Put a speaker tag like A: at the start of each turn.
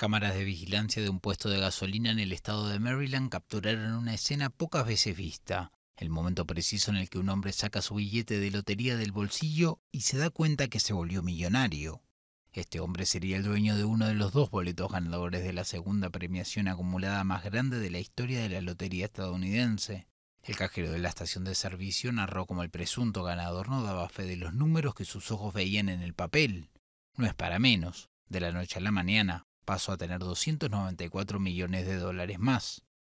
A: Cámaras de vigilancia de un puesto de gasolina en el estado de Maryland capturaron una escena pocas veces vista. El momento preciso en el que un hombre saca su billete de lotería del bolsillo y se da cuenta que se volvió millonario. Este hombre sería el dueño de uno de los dos boletos ganadores de la segunda premiación acumulada más grande de la historia de la lotería estadounidense. El cajero de la estación de servicio narró como el presunto ganador no daba fe de los números que sus ojos veían en el papel. No es para menos. De la noche a la mañana, pasó a tener 294 millones de dólares más.